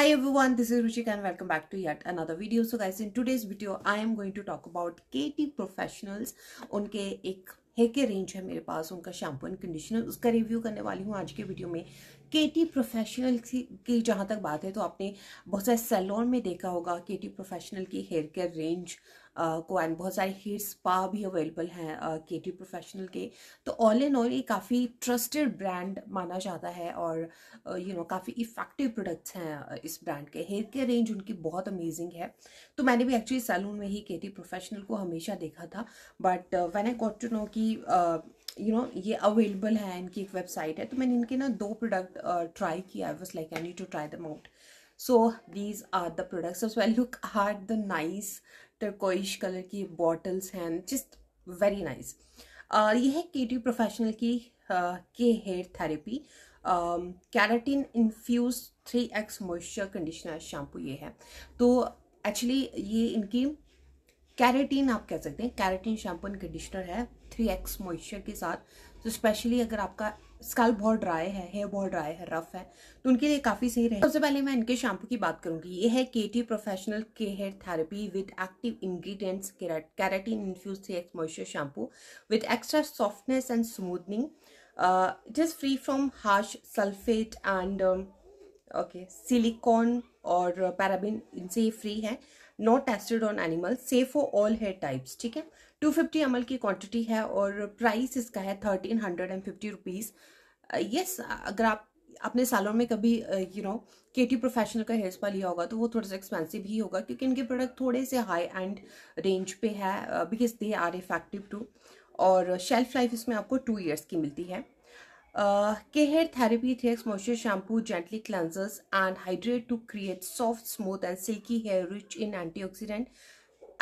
Hi everyone, this is Ruchika and welcome back to yet another video. So guys, in today's video, I am going to talk about KT Professionals. उनके एक hair के range है मेरे पास उनका shampoo and conditioner उसका review करने वाली हूँ आज के वीडियो में के टी प्रोफेशनल की जहाँ तक बात है तो आपने बहुत सारे सैलून में देखा होगा के टी प्रोफेशनल की हेयर केयर रेंज को एंड बहुत सारे हेयर स्पा भी अवेलेबल हैं के टी प्रोफेशनल के। तो ऑल इन ऑल ये काफ़ी ट्रस्टेड ब्रांड माना जाता है और यू नो काफ़ी इफ़ेक्टिव प्रोडक्ट्स हैं इस ब्रांड के। हेयर केयर रेंज उनकी बहुत अमेजिंग है। तो मैंने भी एक्चुअली सैलून में ही के टी प्रोफेशनल को हमेशा देखा था। But when I got to know कि यू नो ये अवेलेबल है, इनकी एक वेबसाइट है तो मैंने इनके ना दो प्रोडक्ट ट्राई किया। I was like I need to try them out so these are the products well look at the nice turquoise colour की बॉटल्स हैं जस्ट वेरी नाइस ये है के टी प्रोफेशनल की K hair therapy keratin infuse three X moisture conditioner shampoo ये है. तो actually ये इनकी कैरेटीन आप कह सकते हैं कैरेटीन शैम्पू एंड कंडीशनर है थ्री एक्स मॉइस्चर के साथ. तो स्पेशली अगर आपका स्कल बहुत ड्राई है हेयर बहुत ड्राई है रफ है तो उनके लिए काफ़ी सही रहेगा। सबसे पहले मैं इनके शैम्पू की बात करूँगी। ये है K T professional K hair therapy with active ingredients keratin infuse X moisture shampoo with extra softness and smoothening it is free from harsh sulphate and okay silicone और पैराबिन इनसे ये फ्री है। Not tested on animal safe for all hair types ठीक है? Two fifty M की quantity है और price इसका है thirteen hundred and fifty rupees yes अगर आप अपने सालों में कभी you know K T professional का हेयर स्पा लिया होगा तो वो थोड़ा सा एक्सपेंसिव ही होगा, क्योंकि इनके प्रोडक्ट थोड़े से हाई एंड रेंज पे है because they are effective too और शेल्फ लाइफ इसमें आपको टू ईयर्स की मिलती है। K hair therapy tex moisture shampoo gently cleansers and hydrate to create soft smooth and silky hair rich in antioxidant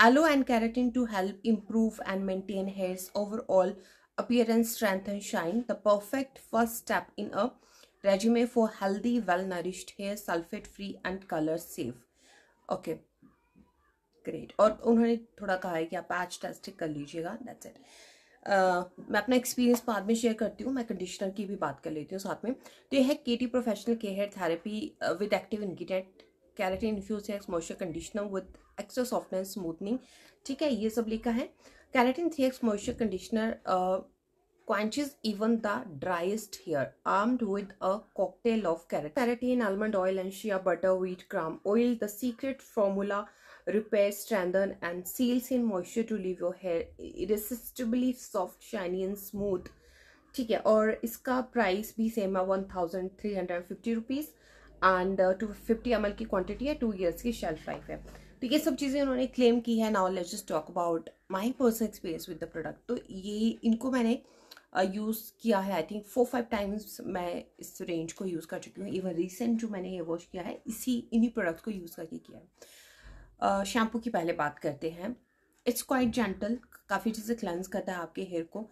aloe and keratin to help improve and maintain hair overall appearance strength and shine the perfect first step in a regime for healthy well nourished hair sulphate free and colour safe okay great और उन्होंने थोड़ा कहा है कि आप patch test कर लीजिएगा. That's it मैं अपना एक्सपीरियंस बाद में शेयर करती हूँ मैं कंडीशनर की भी बात कर लेती हूँ साथ में। तो ये है K T professional K hair therapy with active ingredient keratin infuse hair moisture conditioner with extra softness smoothening ठीक है ये सब लिखा है। Keratin three X moisture conditioner quenches even the driest hair armed with a of keratin, keratin almond oil and shea butter wheat gram oil the secret formula repairs strengthen and seals in moisture to leave your hair irresistibly soft shiny and smooth. ठीक है और इसका price भी same है one thousand three hundred fifty rupees and two fifty M की quantity है two years की shelf life है। तो ये सब चीज़ें उन्होंने क्लेम की है now let's just talk about my personal experience with the product तो ये इनको मैंने यूज़ uh, किया है I think four five times मैं इस रेंज को यूज़ कर चुकी हूँ। इवन रिसेंट जो मैंने हेयर वॉश किया है इसी इन्हीं प्रोडक्ट्स को यूज़ करके किया है। शैम्पू की पहले बात करते हैं। इट्स क्वाइट जेंटल काफ़ी चीज़ें क्लेंस करता है आपके हेयर को।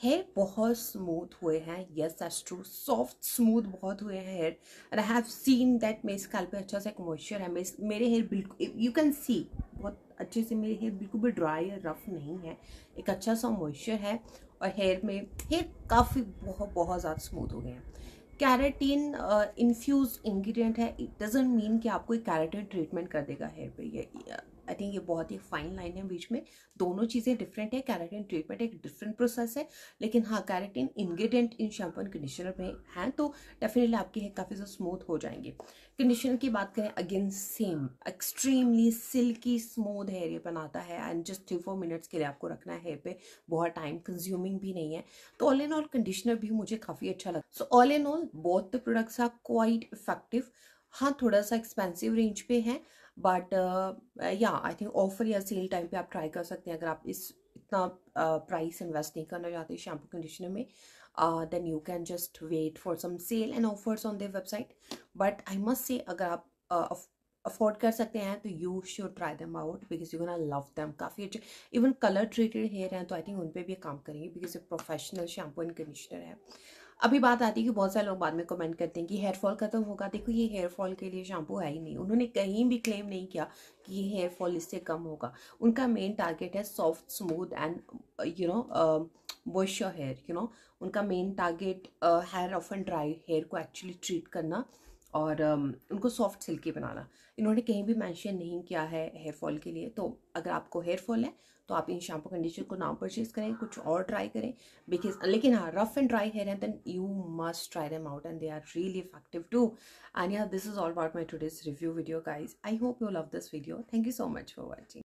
हेयर बहुत स्मूथ हुए हैं। Yes that's true soft smooth बहुत हुए हैं hair and I have seen that मेरे स्कैल्प पे अच्छा सा एक मॉइस्चर है। मेरे हेयर बिल्कुल यू कैन सी बहुत अच्छे से मेरे हेयर बिल्कुल भी ड्राई या रफ नहीं है। एक अच्छा सा मॉइस्चर है। और हेयर में हेयर काफ़ी बहुत बहुत ज़्यादा स्मूथ हो गए हैं। कैरेटीन इन्फ्यूज इंग्रेडिएंट है इट डजेंट मीन कि आपको एक कैरेटीन ट्रीटमेंट कर देगा हेयर पे ये आई थिंक ये बहुत ही फाइन लाइन है बीच में। दोनों चीज़ें डिफरेंट है कैरेटिन ट्रीटमेंट एक डिफरेंट प्रोसेस है, लेकिन हाँ keratin ingredient in shampoo and conditioner में हैं तो डेफिनेटली आपके हेयर काफ़ी ज़्यादा स्मूथ हो जाएँगे। कंडीशनर की बात करें again same extremely silky smooth hair ये बनाता है and just three four minutes के लिए आपको रखना है हेयर पे, बहुत टाइम कंज्यूमिंग भी नहीं है। तो ऑल इन ऑल कंडीशनर भी मुझे काफ़ी अच्छा लगा। So all in all both the products are quite effective हाँ थोड़ा सा एक्सपेंसिव रेंज पे है but yeah I think offer या सेल टाइम पे आप ट्राई कर सकते हैं। अगर आप इस इतना प्राइस uh, इन्वेस्ट नहीं करना चाहते शैम्पू कंडीशनर में then you can just wait for some sale and offers on their website but I must say अगर आप अफोर्ड uh, कर सकते हैं तो you should try them out because you gonna love them काफ़ी अच्छे even colour treated hair हैं तो आई थिंक उन पर भी काम करेंगे बिकॉज़ ये प्रोफेशनल शैम्पू एंड कंडीशनर है। अभी बात आती है कि बहुत सारे लोग बाद में कमेंट करते हैं कि हेयर फॉल खत्म होगा। देखो, ये हेयर फॉल के लिए शैम्पू है ही नहीं। उन्होंने कहीं भी क्लेम नहीं किया कि ये हेयर फॉल इससे कम होगा। उनका मेन टारगेट है soft smooth and you know moisture hair you know उनका main target hair off and dry hair को एक्चुअली ट्रीट करना। और उनको सॉफ्ट सिल्की बनाना। इन्होंने कहीं भी मेंशन नहीं किया है हेयर फॉल के लिए तो अगर आपको हेयर फॉल है तो आप इन शैम्पू कंडीशनर को ना परचेज करें, कुछ और ट्राई करें बिकॉज़ लेकिन हाँ रफ एंड ड्राई हेयर है then you must try them out and they are really effective too and this is all about my today's review video guys I hope you love this video thank you so much for watching